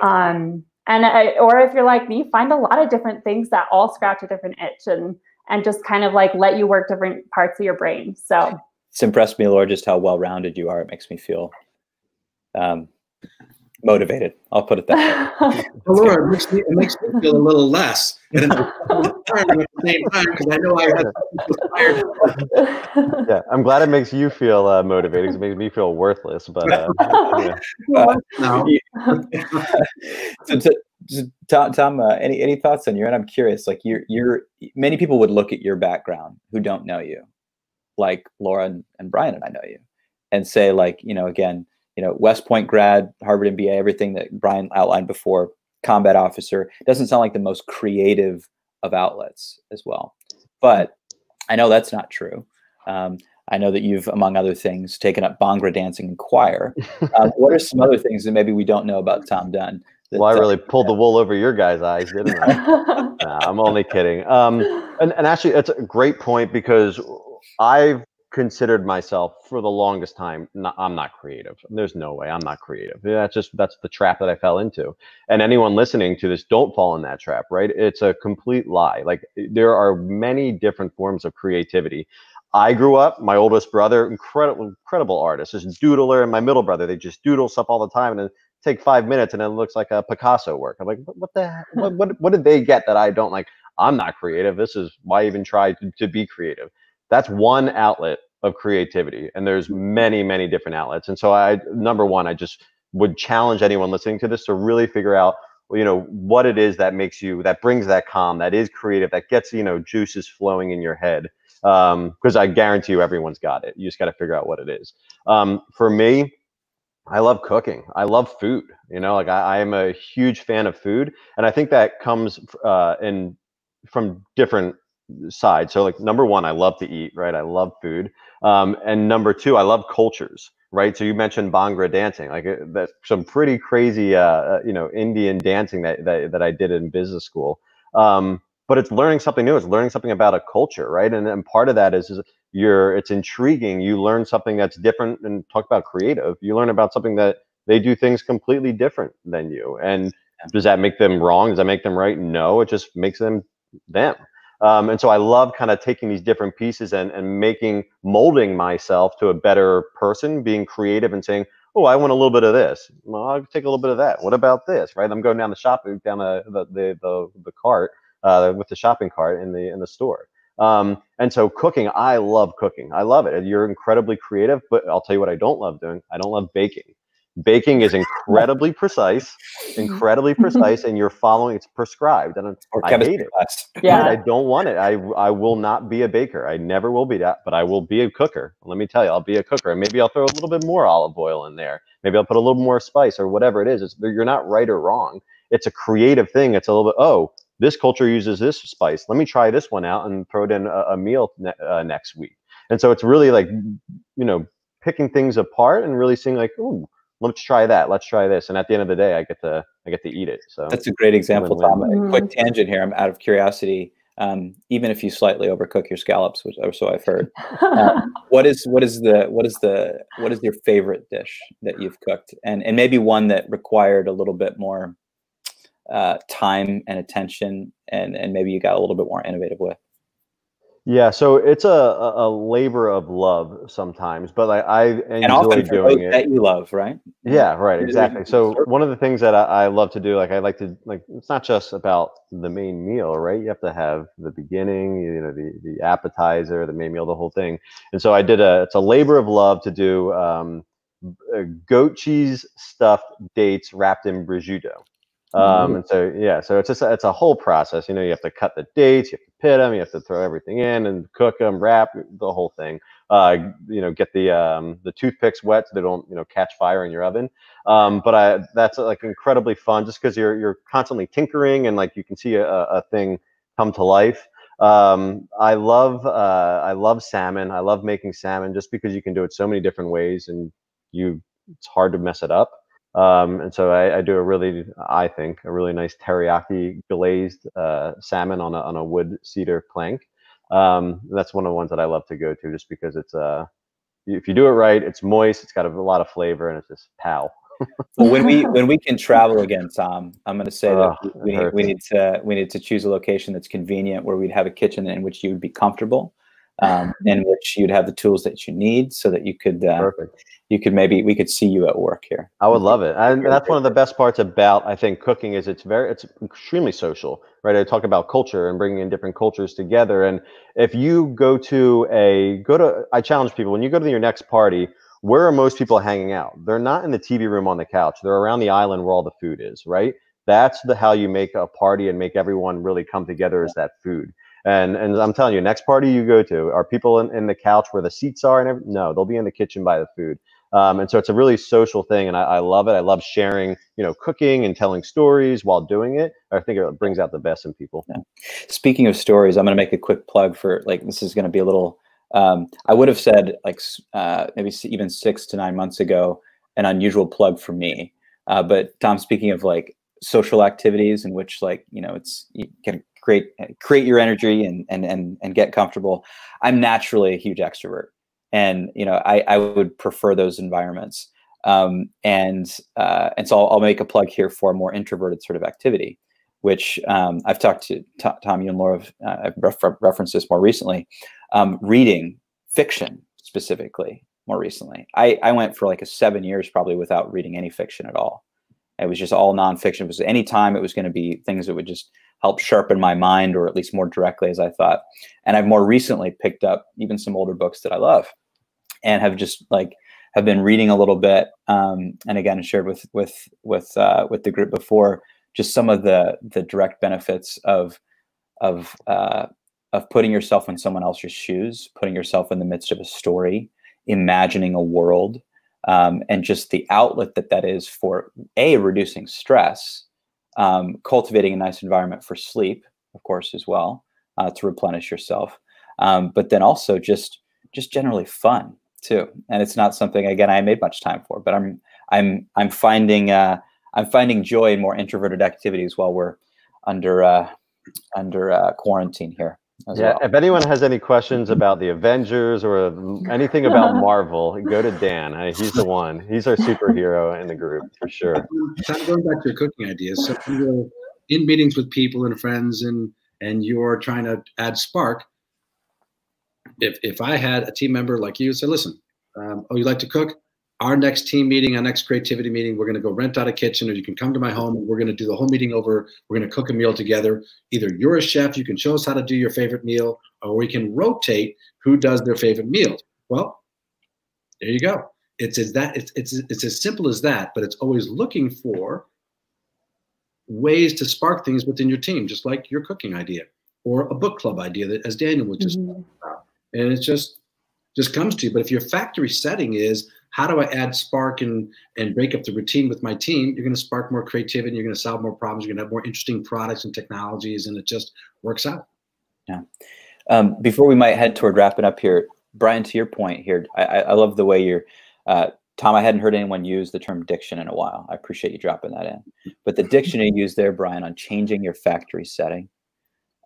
Speaker 4: Um, and I, or if you're like me find a lot of different things that all scratch a different itch and and just kind of like let you work different parts of your brain. So
Speaker 1: it's impressed me laura just how well rounded you are. It makes me feel um, motivated. I'll put it that way.
Speaker 2: well, Laura, it makes, me, it makes me feel a little less. And at the same time, because I know I
Speaker 3: had Yeah, I'm glad it makes you feel uh, motivated because it makes me feel worthless. But uh, yeah.
Speaker 1: uh, so, to, Tom, Tom uh, any any thoughts on your end? I'm curious. Like you're you're many people would look at your background who don't know you, like Laura and, and Brian and I know you, and say like you know again you know, West Point grad, Harvard MBA, everything that Brian outlined before, combat officer, doesn't sound like the most creative of outlets as well. But I know that's not true. Um, I know that you've, among other things, taken up Bhangra dancing and choir. Uh, what are some other things that maybe we don't know about Tom Dunn?
Speaker 3: That, well, I really uh, pulled the wool over your guys' eyes, didn't I? nah, I'm only kidding. Um, and, and actually, that's a great point because I've considered myself for the longest time not, i'm not creative. There's no way i'm not creative. That's just that's the trap that i fell into. And anyone listening to this don't fall in that trap right? It's a complete lie. Like there are many different forms of creativity. I grew up my oldest brother incredible incredible artist is doodler and my middle brother they just doodle stuff all the time and take five minutes and it looks like a picasso work. I'm like what the what, what, what did they get that i don't like? I'm not creative. This is why I even try to, to be creative. That's one outlet of creativity and there's many many different outlets. And so i number one i just would challenge anyone listening to this to really figure out you know what it is that makes you that brings that calm that is creative that gets you know juices flowing in your head because um, i guarantee you everyone's got it. You just got to figure out what it is. Um, for me i love cooking. I love food you know like i, I am a huge fan of food and i think that comes uh, in from different sides so like number one i love to eat right i love food um, and number two, I love cultures, right? So you mentioned Bhangra dancing, like uh, that's some pretty crazy, uh, uh, you know, Indian dancing that, that, that I did in business school. Um, but it's learning something new. It's learning something about a culture, right? And, and part of that is, is you're, it's intriguing. You learn something that's different and talk about creative. You learn about something that they do things completely different than you. And does that make them wrong? Does that make them right? No, it just makes them them. Um, and so I love kind of taking these different pieces and, and making, molding myself to a better person, being creative and saying, oh, I want a little bit of this. Well, I'll take a little bit of that. What about this? Right? I'm going down the shopping, down the, the, the, the, cart uh, with the shopping cart in the, in the store. Um, and so cooking, I love cooking. I love it. You're incredibly creative, but I'll tell you what I don't love doing. I don't love baking. Baking is incredibly precise, incredibly precise, and you're following. It's prescribed, and I hate it. Yeah, I don't want it. I I will not be a baker. I never will be that, but I will be a cooker. Let me tell you, I'll be a cooker, and maybe I'll throw a little bit more olive oil in there. Maybe I'll put a little more spice or whatever it is. It's, you're not right or wrong. It's a creative thing. It's a little bit. Oh, this culture uses this spice. Let me try this one out and throw it in a, a meal ne- uh, next week. And so it's really like, you know, picking things apart and really seeing like, oh let's try that let's try this. And at the end of the day i get to i get to eat it so.
Speaker 1: That's a great example tom. A quick mm-hmm. tangent here i'm out of curiosity. Um, even if you slightly overcook your scallops which or so i've heard um, what is what is the what is the what is your favorite dish that you've cooked? And and maybe one that required a little bit more uh, time and attention and and maybe you got a little bit more innovative with
Speaker 3: yeah, so it's a, a labor of love sometimes, but like I enjoy doing it.
Speaker 1: That you love, right?
Speaker 3: Yeah, right, exactly. So one of the things that I, I, love to do, like I like to like, it's not just about the main meal, right? You have to have the beginning, you know, the the appetizer, the main meal, the whole thing. And so I did a, it's a labor of love to do um, goat cheese stuffed dates wrapped in prosciutto. Um, and so yeah, so it's just it's a whole process. You know, you have to cut the dates, you have to pit them, you have to throw everything in and cook them, wrap the whole thing. Uh, you know, get the um, the toothpicks wet so they don't you know catch fire in your oven. Um, but I that's like incredibly fun just because you're you're constantly tinkering and like you can see a, a thing come to life. Um, I love uh, I love salmon. I love making salmon just because you can do it so many different ways and you it's hard to mess it up. Um, and so I, I, do a really, I think, a really nice teriyaki glazed uh, salmon on a, on a wood cedar plank. Um, that's one of the ones that I love to go to just because it's, uh, if you do it right, it's moist, it's got a, lot of flavor, and it's just pow.
Speaker 1: well, when we when we can travel again, Tom, I'm going to say that we, we need to we need to choose a location that's convenient where we'd have a kitchen in which you would be comfortable um, in which you'd have the tools that you need so that you could uh, you could maybe we could see you at work here.
Speaker 3: I would love it. And that's one of the best parts about i think cooking is it's very it's extremely social right? I talk about culture and bringing in different cultures together. And if you go to a go to i challenge people when you go to your next party where are most people hanging out? They're not in the tv room on the couch. They're around the island where all the food is right? That's the how you make a party and make everyone really come together is that food and and I'm telling you, next party you go to, are people in, in the couch where the seats are and? No, they'll be in the kitchen by the food. Um, and so it's a really social thing, and I, I, love it. I love sharing, you know, cooking and telling stories while doing it. I think it brings out the best in people. Yeah.
Speaker 1: Speaking of stories, I'm going to make a quick plug for like this is going to be a little. Um, I would have said like uh, maybe even six to nine months ago, an unusual plug for me. Uh, but Tom, speaking of like social activities in which like you know it's you can create create your energy and and and and get comfortable. I'm naturally a huge extrovert, and you know I I would prefer those environments. Um, and uh, and so I'll, I'll, make a plug here for more introverted sort of activity, which um, I've talked to Tom, you and Laura. Uh, I've refer- referenced this more recently. Um, reading fiction specifically more recently. I, I went for like a seven years probably without reading any fiction at all. It was just all nonfiction. It was any time it was going to be things that would just help sharpen my mind or at least more directly as I thought. And I've more recently picked up even some older books that I love and have just like have been reading a little bit um, and again shared with with with uh, with the group before just some of the the direct benefits of of uh, of putting yourself in someone else's shoes, putting yourself in the midst of a story, imagining a world, um, and just the outlet that that is for a reducing stress um, cultivating a nice environment for sleep, of course, as well, uh, to replenish yourself. Um, but then also just just generally fun too. And it's not something again I made much time for, but I'm I'm I'm finding uh, I'm finding joy in more introverted activities while we're under uh, under uh, quarantine here
Speaker 3: yeah, well. if anyone has any questions about the Avengers or anything about Marvel, go to Dan. He's the one. He's our superhero in the group for sure.
Speaker 2: Going back to your cooking ideas, so you in meetings with people and friends, and and you're trying to add spark, if if I had a team member like you say, listen, um, oh, you like to cook? Our next team meeting, our next creativity meeting, we're going to go rent out a kitchen, or you can come to my home. And we're going to do the whole meeting over. We're going to cook a meal together. Either you're a chef, you can show us how to do your favorite meal, or we can rotate who does their favorite meal. Well, there you go. It's as that it's it's it's as simple as that, but it's always looking for ways to spark things within your team, just like your cooking idea or a book club idea that as Daniel was just mm-hmm. about. And it's just just comes to you. But if your factory setting is how do I add spark and and break up the routine with my team, you're going to spark more creativity, you're going to solve more problems, you're going to have more interesting products and technologies, and it just works out.
Speaker 1: Yeah. Um, before we might head toward wrapping up here, Brian, to your point here, I, I love the way you're. Uh, Tom, I hadn't heard anyone use the term diction in a while. I appreciate you dropping that in. But the diction you used there, Brian, on changing your factory setting,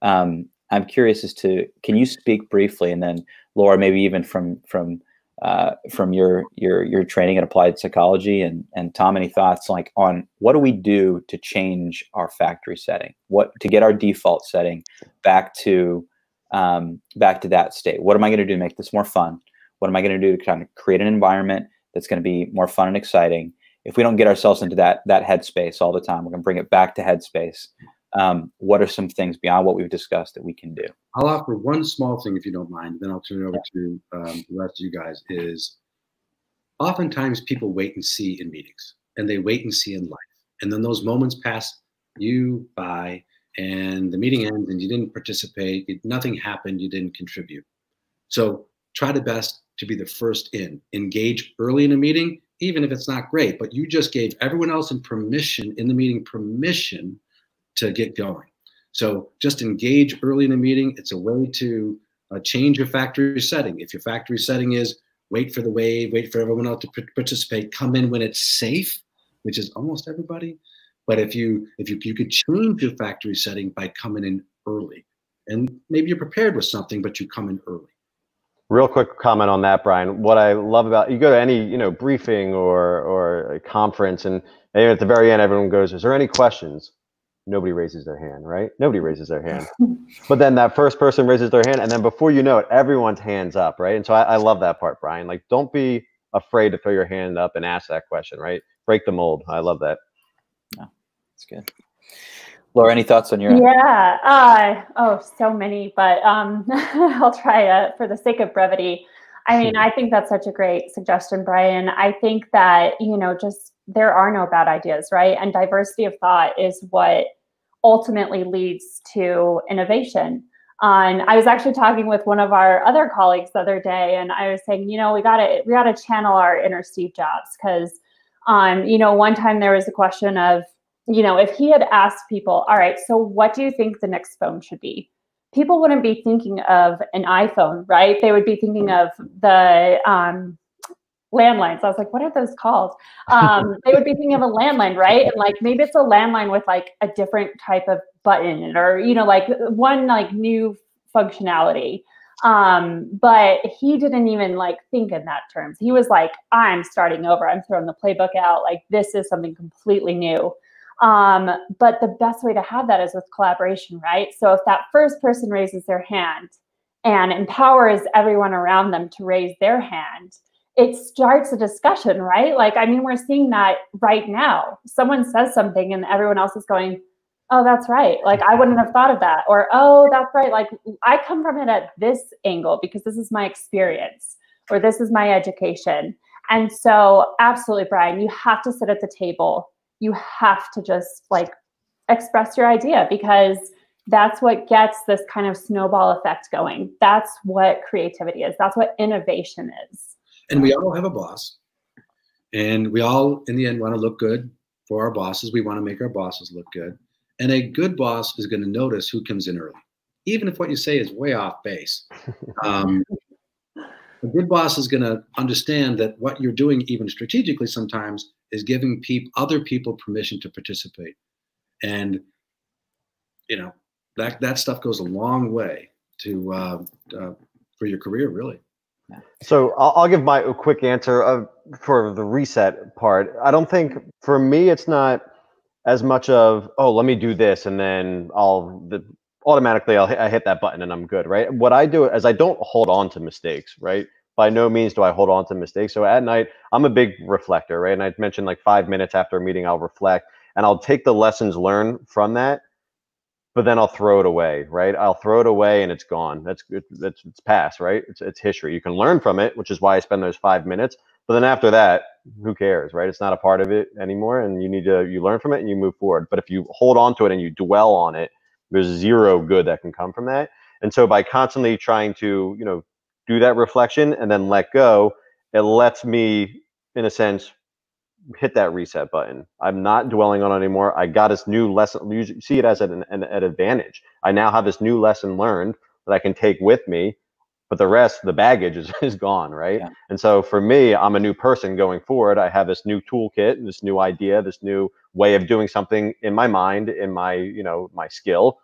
Speaker 1: um, I'm curious as to can you speak briefly, and then Laura, maybe even from from uh, from your your your training in applied psychology, and and Tom, any thoughts like on what do we do to change our factory setting? What to get our default setting back to um, back to that state? What am I going to do to make this more fun? What am I going to do to kind of create an environment that's going to be more fun and exciting? If we don't get ourselves into that that headspace all the time, we're going to bring it back to headspace um, what are some things beyond what we've discussed that we can do?
Speaker 2: I'll offer one small thing if you don't mind, then I'll turn it over to um, the rest of you guys. Is oftentimes people wait and see in meetings, and they wait and see in life, and then those moments pass you by, and the meeting ends, and you didn't participate, nothing happened, you didn't contribute. So try the best to be the first in. Engage early in a meeting, even if it's not great, but you just gave everyone else in permission in the meeting permission to get going. So just engage early in a meeting. It's a way to uh, change your factory setting. If your factory setting is wait for the wave, wait for everyone else to participate, come in when it's safe, which is almost everybody. But if you if you you could change your factory setting by coming in early, and maybe you're prepared with something, but you come in early.
Speaker 3: Real quick comment on that, Brian. What I love about you go to any you know briefing or or conference, and at the very end, everyone goes, "Is there any questions?" Nobody raises their hand, right? Nobody raises their hand. but then that first person raises their hand, and then before you know it, everyone's hands up, right? And so I, I love that part, Brian. Like, don't be afraid to throw your hand up and ask that question, right? Break the mold. I love that.
Speaker 1: Yeah, that's good. Laura, any thoughts on your?
Speaker 4: Yeah. Uh, oh, so many, but um, I'll try uh, for the sake of brevity. I mean, I think that's such a great suggestion, Brian. I think that you know, just there are no bad ideas, right? And diversity of thought is what ultimately leads to innovation. And I was actually talking with one of our other colleagues the other day, and I was saying, you know, we gotta we gotta channel our inner Steve Jobs because, um, you know, one time there was a question of, you know, if he had asked people, all right, so what do you think the next phone should be? People wouldn't be thinking of an iPhone, right? They would be thinking of the um, landlines. I was like, what are those called? Um, they would be thinking of a landline, right? And like maybe it's a landline with like a different type of button or, you know, like one like new functionality. Um, but he didn't even like think in that terms. He was like, I'm starting over. I'm throwing the playbook out. Like this is something completely new. Um, but the best way to have that is with collaboration, right? So if that first person raises their hand and empowers everyone around them to raise their hand, it starts a discussion, right? Like, I mean, we're seeing that right now. Someone says something and everyone else is going, oh, that's right. Like, I wouldn't have thought of that. Or, oh, that's right. Like, I come from it at this angle because this is my experience or this is my education. And so, absolutely, Brian, you have to sit at the table. You have to just like express your idea because that's what gets this kind of snowball effect going. That's what creativity is. That's what innovation is.
Speaker 2: And we all have a boss. And we all, in the end, want to look good for our bosses. We want to make our bosses look good. And a good boss is going to notice who comes in early, even if what you say is way off base. Um, a good boss is going to understand that what you're doing, even strategically sometimes, is giving other people permission to participate. And, you know, that, that stuff goes a long way to uh, uh, for your career, really.
Speaker 3: So I'll, I'll, give my quick answer of, for the reset part. I don't think for me it's not as much of oh let me do this and then I'll the automatically I'll I hit that button and I'm good, right? What I do is I don't hold on to mistakes, right? By no means do I hold on to mistakes. So at night, I'm a big reflector, right? And I mentioned like five minutes after a meeting, I'll reflect and I'll take the lessons learned from that, but then I'll throw it away, right? I'll throw it away and it's gone. That's that's it's past, right? It's it's history. You can learn from it, which is why I spend those five minutes. But then after that, who cares, right? It's not a part of it anymore, and you need to you learn from it and you move forward. But if you hold on to it and you dwell on it, there's zero good that can come from that. And so by constantly trying to, you know, do that reflection and then let go, it lets me, in a sense, hit that reset button. I'm not dwelling on it anymore. I got this new lesson. You see it as an, an, an advantage. I now have this new lesson learned that I can take with me, but the rest, the baggage is, is gone, right? Yeah. And so for me, I'm a new person going forward. I have this new toolkit, this new idea, this new way of doing something in my mind, in my, you know, my skill,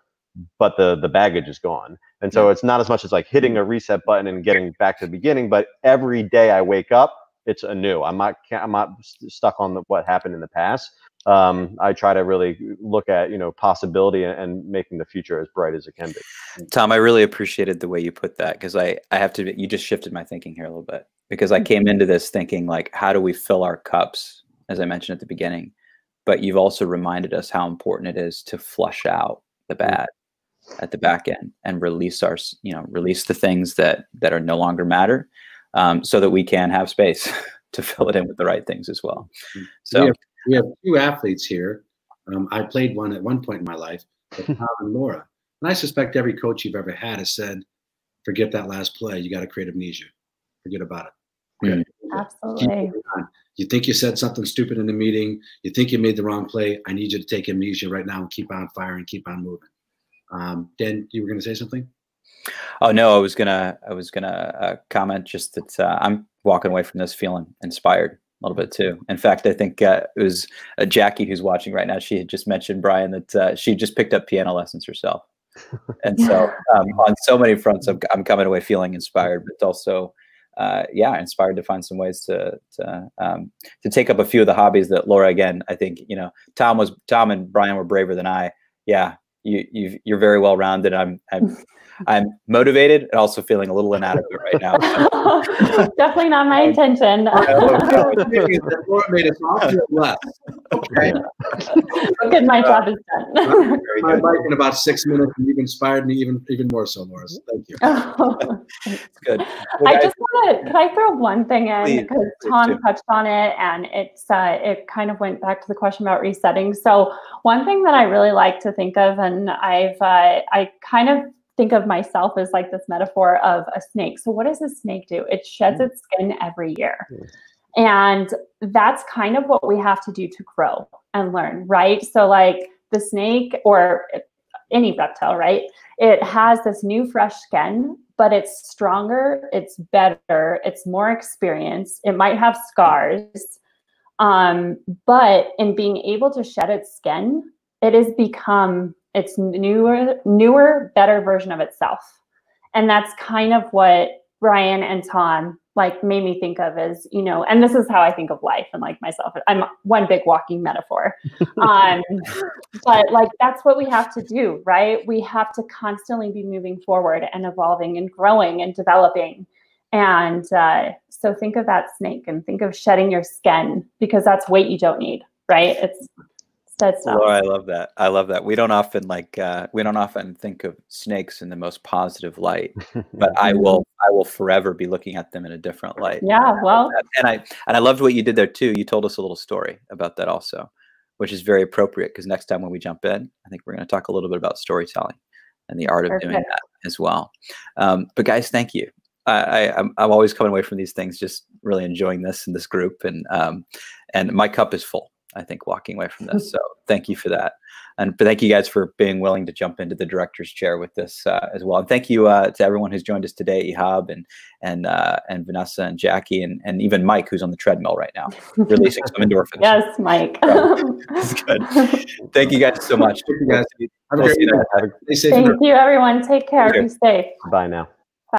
Speaker 3: but the the baggage is gone. And so it's not as much as like hitting a reset button and getting back to the beginning, but every day I wake up, it's anew. I'm not I'm not stuck on the, what happened in the past. Um, I try to really look at you know possibility and, and, making the future as bright as it can be.
Speaker 1: Tom, I really appreciated the way you put that because I I have to you just shifted my thinking here a little bit because I came into this thinking like how do we fill our cups as I mentioned at the beginning, but you've also reminded us how important it is to flush out the mm. bad at the back end and release our you know release the things that that are no longer matter um, so that we can have space to fill it in with the right things as well. Mm-hmm. So
Speaker 2: we have, we have two athletes here. Um, I played one at one point in my life, Tom and Laura. And I suspect every coach you've ever had has said, forget that last play. You got to create amnesia. Forget about it.
Speaker 4: Mm-hmm. Absolutely.
Speaker 2: You think you said something stupid in the meeting. You think you made the wrong play. I need you to take amnesia right now and keep on firing, and keep on moving. Um, Dan, you were going to say something?
Speaker 1: Oh no, I was gonna I was gonna uh, comment just that uh, I'm walking away from this feeling inspired a little bit too. In fact, I think uh, it was uh, Jackie who's watching right now. She had just mentioned Brian that uh, she just picked up piano lessons herself, and so um, on so many fronts, I'm, I'm, coming away feeling inspired, but also. Uh, yeah, inspired to find some ways to to um, to take up a few of the hobbies that Laura again. I think you know Tom was Tom and Brian were braver than I. Yeah, you you are very well rounded. I'm I'm I'm motivated and also feeling a little inadequate right now.
Speaker 4: Definitely not my intention.
Speaker 2: Laura made us all feel less. Okay.
Speaker 4: Good, my job is done.
Speaker 2: My mic in about six minutes, and you've inspired me even even more so, Laura. Thank you.
Speaker 1: Good.
Speaker 4: Well, I just want to. Can I throw one thing in because Tom do. touched on it, and it's uh, it kind of went back to the question about resetting. So one thing that I really like to think of, and I've uh, I kind of think of myself as like this metaphor of a snake. So, what does a snake do? It sheds its skin every year. And that's kind of what we have to do to grow and learn, right? So, like the snake or any reptile, right? It has this new, fresh skin, but it's stronger, it's better, it's more experienced. It might have scars. Um, but in being able to shed its skin, it has become its newer, newer, better version of itself. And that's kind of what Brian and Tom like made me think of as, you know, and this is how I think of life and like myself. I'm one big walking metaphor. Um, but like that's what we have to do, right? We have to constantly be moving forward and evolving and growing and developing. And uh, so think of that snake and think of shedding your skin because that's weight you don't need, right? It's that's
Speaker 1: Laura, I love that. I love that. We don't often like uh, we don't often think of snakes in the most positive light, but I will I will forever be looking at them in a different light.
Speaker 4: Yeah, well,
Speaker 1: and I and I loved what you did there too. You told us a little story about that also, which is very appropriate because next time when we jump in, I think we're going to talk a little bit about storytelling and the art of Perfect. doing that as well. Um, but guys, thank you. I, I'm, I'm always coming away from these things just really enjoying this and this group, and um, and my cup is full. I think, walking away from this. So thank you for that. And thank you guys for being willing to jump into the director's chair with this uh, as well. And thank you uh, to everyone who's joined us today, Ihab and and uh, and Vanessa and Jackie and, and even Mike, who's on the treadmill right now, releasing some endorphins.
Speaker 4: Yes, Mike.
Speaker 1: that's good. Thank you guys so much.
Speaker 2: Thank you guys.
Speaker 4: Have a great Thank you, everyone. Take care. Be safe.
Speaker 3: Bye now.